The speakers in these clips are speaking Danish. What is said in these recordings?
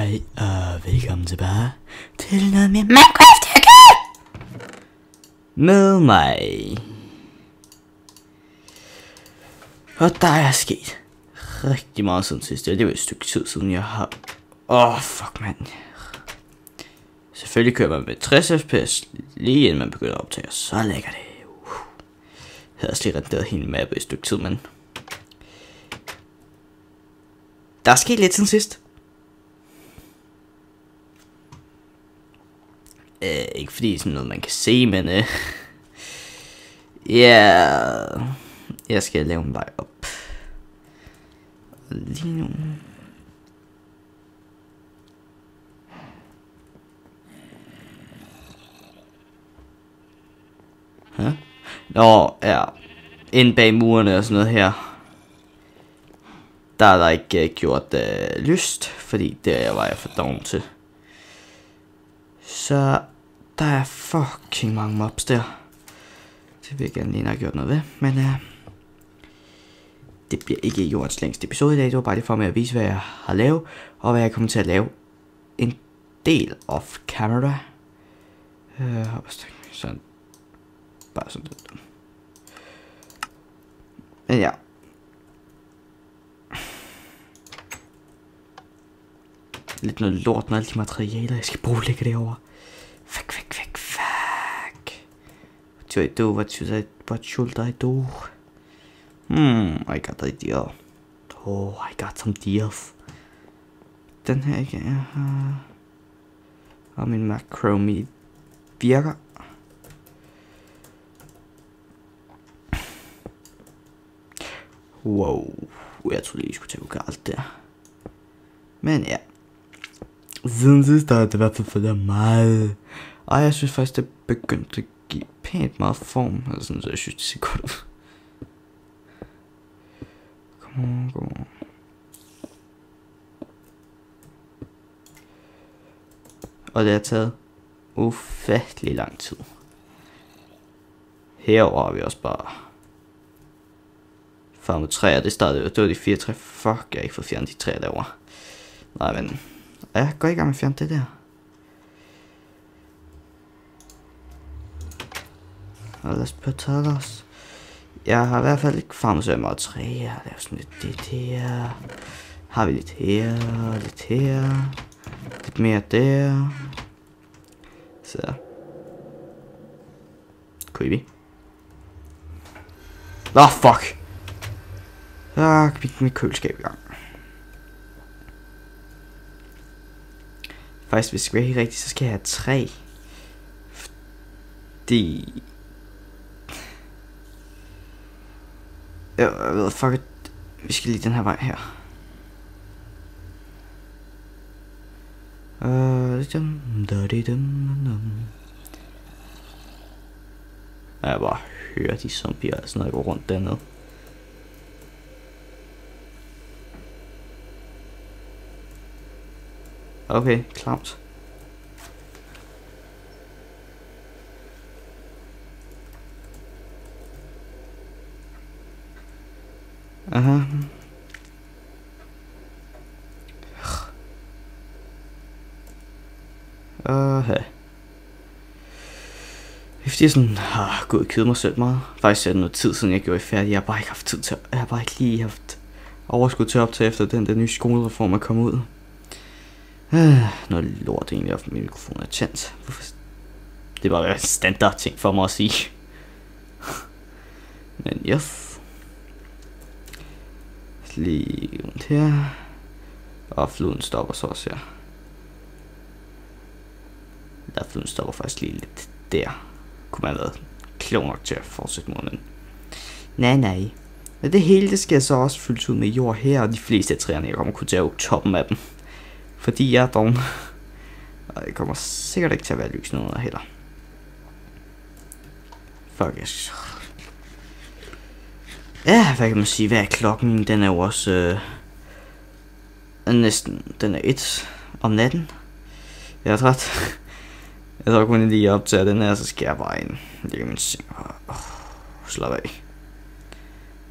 Hej og velkommen tilbage til noget mere Minecraft -hygge! Med mig. Og der er sket rigtig meget siden sidst. Det er et stykke tid siden jeg har... Åh, oh, fuck mand. Selvfølgelig kører man med 60 fps lige inden man begynder at optage. Så lækker det. Uh. Jeg havde også lige renderet hele mappet i et stykke tid, men... Der er sket lidt siden sidst. Øh, ikke fordi sådan noget man kan se, men øh, ja, jeg skal lave en vej op. Lige nu. Hæ? Nå, ja. Ind bag murene og sådan noget her. Der er der ikke uh, gjort uh, lyst, fordi det var jeg for doven til. Så der er fucking mange mobs der. Det vil jeg gerne lige have gjort noget ved, men uh, det bliver ikke jordens længste episode i dag. Det var bare lige for mig at vise, hvad jeg har lavet, og hvad jeg kommer til at lave en del off camera. Uh, sådan. Bare sådan lidt. Men ja. Lidt noget lort med alle de materialer, jeg skal bruge, ligger derovre. Fuck, fuck, fuck. Should I do? What should I, what should I do? Hmm, I got idea. Oh, I got some deals. Her ikke, jeg har... Og min macromi virker. Wow, jeg troede lige, jeg skulle til at gå galt der. Men ja. Siden sidst har det i hvert fald fået meget. Og jeg synes faktisk, det begyndte give pænt meget form. Altså sådan, så jeg synes, det ser godt ud. Kom on, kom on. Og det har taget ufattelig lang tid. Herover har vi også bare farmet træer. Det startede jo, det var de fire træer. Fuck, jeg har ikke fået fjernet de træer derovre. Nej, men Ja, gå i gang med at fjerne det der. Og Las Patatas. prøve. Jeg har i hvert fald ikke farmet så meget træ. Jeg har lavet sådan lidt det her. Har vi lidt her, lidt her. Lidt mere der. Så. Creepy. Nå, oh, fuck. Fuck, mit, mit køleskab i gang. Faktisk, hvis jeg skal være helt rigtigt, så skal jeg have tre. Fordi... Jeg ved, fuck it. Vi skal lige den her vej her. Øh, jeg bare hører de zombier, altså når jeg går rundt dernede. Okay, klamt. Aha. Aha. Fordi jeg sådan har gået og kedet mig selv meget. Faktisk er det noget tid siden jeg gjorde færdig. Jeg har bare ikke haft tid til Jeg har bare ikke lige haft overskud til at optage efter den der nye skolereform er kommet ud. Øh, noget lort egentlig, at min mikrofon er tændt. Det er bare en standard ting for mig at sige. Men yes. Lige rundt her. Og floden stopper så også her. Der floden stopper faktisk lige lidt der. Kunne man have været klog nok til at fortsætte mod, men... Nej, nej. Men det hele, det skal så også fyldes ud med jord her, og de fleste af træerne, jeg kommer kunne tage toppen af dem. Fordi jeg er doven. Og det kommer sikkert ikke til at være lys noget heller. Fuck, jeg Ja, hvad kan man sige? Hvad er klokken? Den er jo også... Øh, næsten... Den er et om natten. Jeg er træt. Jeg tror kun lige op til den her, så skal jeg bare ind. Ligge min seng og oh, slap af.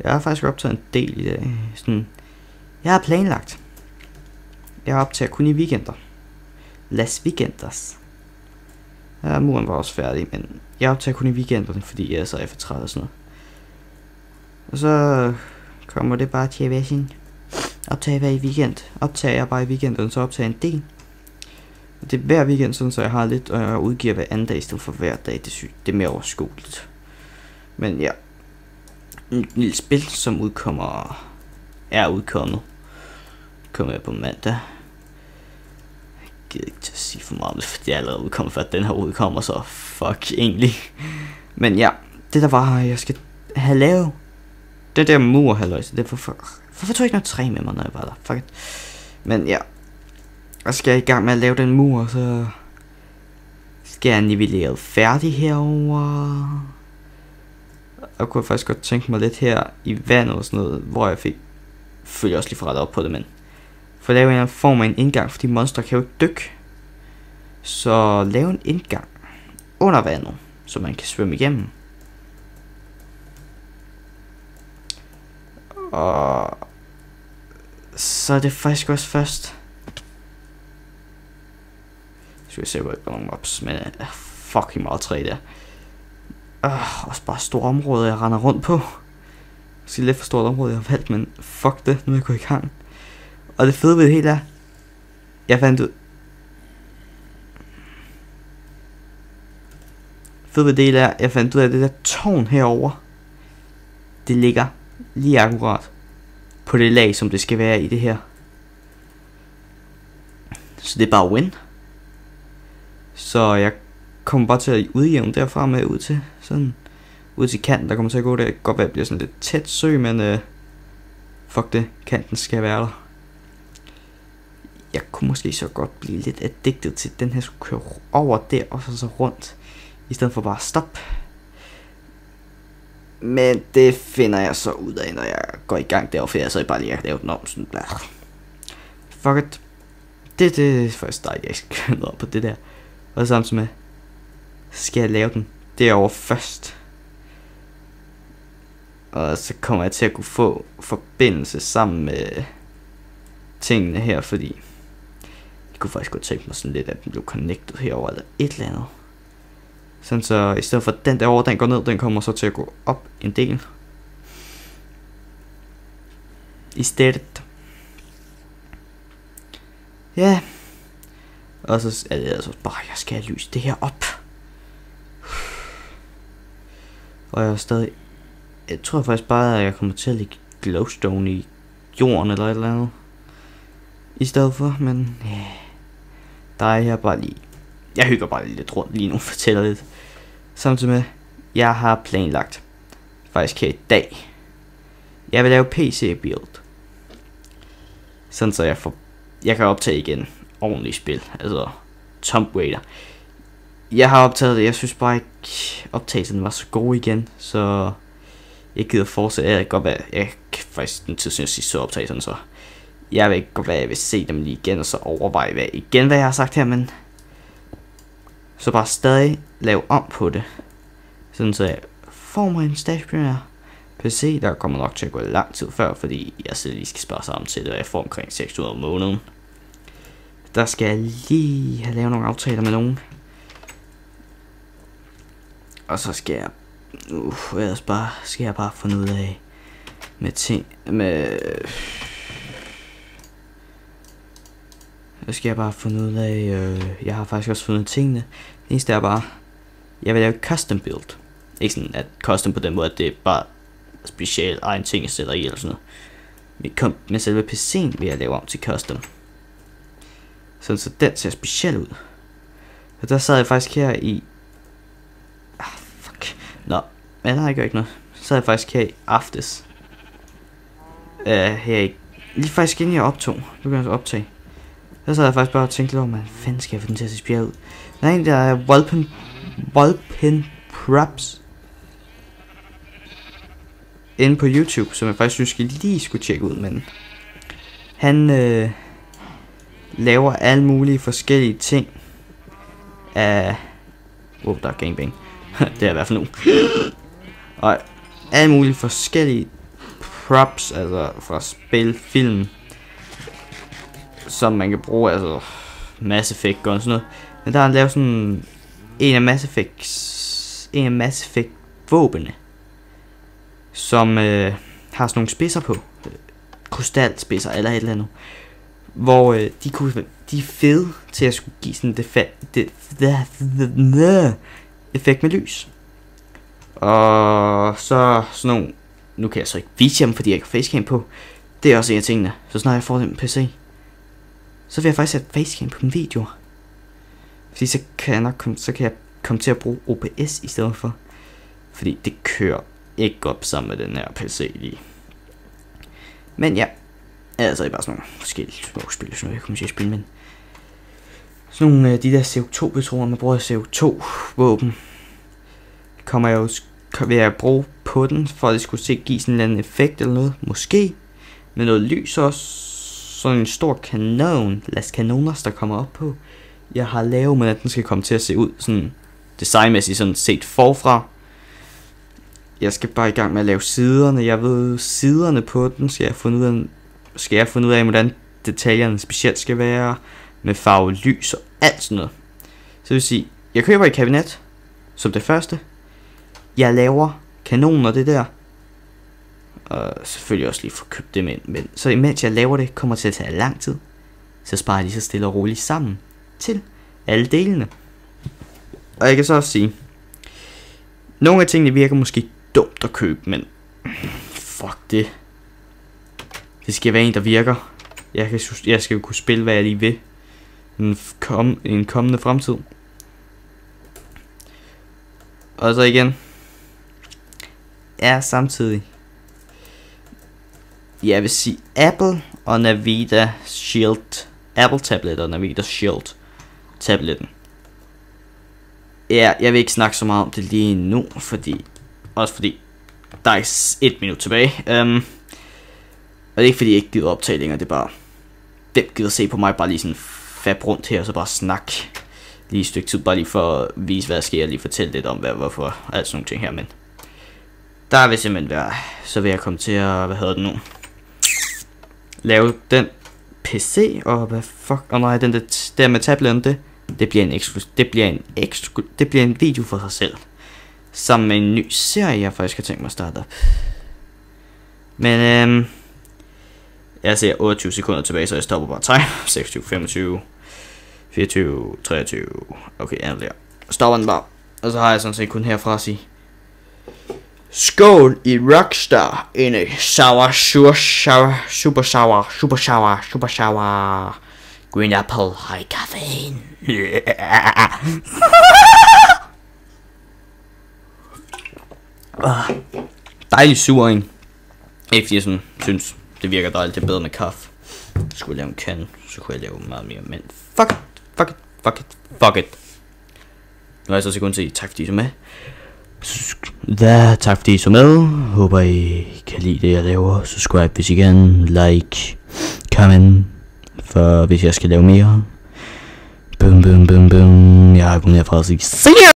Jeg har faktisk optaget en del i dag. Sådan, jeg har planlagt Jeg optager kun i weekender. Las weekenders. Ja, muren var også færdig, men jeg optager kun i weekenderne, fordi jeg så er for træt og sådan noget. Og så kommer det bare til at være sin optage hver i weekend. Optager jeg bare i weekenden, så optager jeg en del. Og det er hver weekend, sådan, så jeg har lidt, og jeg udgiver hver anden dag i stedet for hver dag. Det sy- sygt. det er mere overskueligt. Men ja, et lille spil, som udkommer, er udkommet. Kommer jeg på mandag. Jeg gider ikke til at sige for meget om det, for det er allerede udkommet, før den her udkommer, så fuck egentlig. Men ja, det der var, jeg skal have lavet, det der mur, halløjse, det er for, for, hvorfor tog jeg ikke noget træ med mig, når jeg var der? Fuck it. Men ja, jeg skal i gang med at lave den mur, så skal jeg nivellere færdig herover. Jeg kunne faktisk godt tænke mig lidt her i vandet og sådan noget, hvor jeg fik følger også lige for op på det, men for at lave en form af en indgang, fordi monster kan jo ikke dykke. Så lave en indgang under vandet, så man kan svømme igennem. Og så er det faktisk også først. Skal vi se, hvor jeg nogle mobs, men uh, ah, fucking meget træ der. Uh, også bare store områder, jeg render rundt på. Det er lidt for stort område, jeg har valgt, men fuck det, nu er jeg gået i gang. Og det fede ved det hele er, jeg fandt ud... Fede ved det hele er, jeg fandt ud af, at det der tårn herover det ligger lige akkurat på det lag, som det skal være i det her. Så det er bare win. Så jeg kommer bare til at udjævne derfra med ud til sådan ud til kanten, der kommer til at gå der. Det kan godt være, at det bliver sådan lidt tæt sø, men uh, fuck det, kanten skal være der. Jeg kunne måske så godt blive lidt addiktet til, at den her skulle køre over der, og så, så rundt, i stedet for bare stop. stoppe. Men det finder jeg så ud af, når jeg går i gang derovre, for jeg så bare lige at lave den om sådan der. Fuck it. Det, det er først dig, jeg skal køre noget på det der. Og samtidig med, skal jeg lave den derovre først. Og så kommer jeg til at kunne få forbindelse sammen med tingene her, fordi jeg kunne faktisk godt tænke mig sådan lidt, at den blev connected herover eller et eller andet. Sådan så i stedet for den der over, den går ned, den kommer så til at gå op en del. I stedet. Ja. Og så er det altså bare, jeg skal lyse det her op. Og jeg er stadig jeg tror faktisk bare, at jeg kommer til at lægge glowstone i jorden eller et eller andet. I stedet for, men ja, der er jeg bare lige. Jeg hygger bare lidt rundt lige nu, fortæller lidt. Samtidig med, jeg har planlagt faktisk her i dag. Jeg vil lave PC build. Sådan så jeg får, jeg kan optage igen ordentligt spil, altså Tomb Raider. Jeg har optaget det, jeg synes bare ikke optagelsen var så god igen, så jeg gider fortsætte. Jeg kan godt være, jeg kan faktisk den tid, jeg sidst så optage så. Jeg vil godt være, jeg vil se dem lige igen, og så overveje hvad, igen, hvad jeg har sagt her, men så bare stadig lave om på det. Sådan så jeg får mig en stationær PC, der kommer nok til at gå lang tid før, fordi jeg selv lige skal spare sammen til det, og jeg får omkring 600 om måneden. Der skal jeg lige have lavet nogle aftaler med nogen. Og så skal jeg Uh, ellers bare, skal jeg bare finde ud af med ting, med... Så skal jeg bare finde ud af, øh, jeg har faktisk også fundet tingene. Det eneste er bare, jeg vil lave custom build. Ikke sådan at custom på den måde, at det er bare specielt egen ting, jeg sætter i eller sådan noget. Med selve PC'en vil jeg lave om til custom. Sådan så den ser speciel ud. Og der sad jeg faktisk her i Ah, fuck. Nå, men der gør ikke noget. Så sad jeg faktisk her i aftes. Uh, her i... Lige faktisk inden jeg optog. Nu kan jeg så optage. Så sad jeg faktisk bare og tænkte lidt over, hvad fanden skal jeg få den til at se spjære ud. Der er en, der er Walpen... Walpen Props. Inde på YouTube, som jeg faktisk synes, jeg lige skulle tjekke ud, men... Han øh, laver alle mulige forskellige ting af... Wow, der er gangbang. det er i hvert fald nu. Og alle mulige forskellige props, altså fra spil, film, som man kan bruge, altså Mass Effect og sådan noget. Men der har han lavet sådan en af Mass Effects, en af Mass Effect våbene, som øh, har sådan nogle spidser på. Krystalspidser eller et eller andet. Hvor øh, de, kunne, de er fede til at skulle give sådan det, fa- det, det, det, det effekt med lys. Og så sådan nogle, nu kan jeg så ikke vise dem, fordi jeg ikke har facecam på. Det er også en af tingene. Så snart jeg får den PC, så vil jeg faktisk sætte facecam på min video. Fordi så kan jeg nok komme, så kan jeg komme til at bruge OBS i stedet for. Fordi det kører ikke godt sammen med den her PC lige. Men ja, altså det er bare sådan nogle forskellige små spil, som jeg kommer til at spille, men sådan nogle af de der CO2-patroner, man bruger CO2-våben, kommer jeg jo vil jeg bruge på den, for at det skulle se, give sådan en eller anden effekt eller noget, måske, med noget lys også, sådan en stor kanon, las kanoner, der kommer op på, jeg har lavet, men at den skal komme til at se ud sådan designmæssigt sådan set forfra. Jeg skal bare i gang med at lave siderne. Jeg ved, siderne på den skal jeg finde ud af, skal jeg finde ud af, hvordan detaljerne specielt skal være, med farve, lys og alt sådan noget. Så det vil sige, jeg køber et kabinet, som det første. Jeg laver kanoner det der. Og selvfølgelig også lige få købt dem ind. Men så imens jeg laver det, kommer det til at tage lang tid. Så sparer jeg så stille og roligt sammen til alle delene. Og jeg kan så også sige, nogle af tingene virker måske dumt at købe, men fuck det. Det skal være en, der virker. Jeg, kan, jeg skal jo kunne spille, hvad jeg lige vil. En, kom, en kommende fremtid. Og så igen. Er samtidig. Jeg vil sige Apple og Navita Shield. Apple tablet og Navita Shield tabletten. Ja, jeg vil ikke snakke så meget om det lige nu, fordi... Også fordi, der er et minut tilbage. Um, og det er ikke fordi, jeg ikke gider optage længere, det er bare... Hvem gider se på mig bare lige sådan fab rundt her, og så bare snak lige et stykke tid, bare lige for at vise, hvad der sker, og lige fortælle lidt om, hvad, hvorfor, alt sådan nogle ting her, men... Der vil simpelthen være, så vil jeg komme til at, hvad hedder det nu? Lave den PC, og hvad fuck, og nej, den der, der med tabletten, det, det bliver en eksklu det bliver en eksklu det bliver en video for sig selv. Sammen med en ny serie, jeg faktisk har tænkt mig at starte op. Men øhm, jeg ser 28 sekunder tilbage, så jeg stopper bare 3, 26, 25, 24, 23, okay, jeg der. Stopper den bare. Og så har jeg sådan set kun herfra at sige, Skål i Rockstar in a sour, sure, sour, super sour, super sour, super sour. Green apple, high caffeine. ah, dejlig sur en. Ikke fordi jeg sådan, synes, det virker dejligt, det er bedre med kaffe. Skulle jeg lave en kan, så kunne jeg lave meget mere, men fuck it, fuck it, fuck it, fuck it. Nu er jeg så sekund til tak fordi I er med. Da, tak fordi I så med. Håber I kan lide det jeg laver. Subscribe hvis I kan. Like. Comment. For hvis jeg skal lave mere. Bum bum bum bum. Jeg har kun herfra at sige. See ya!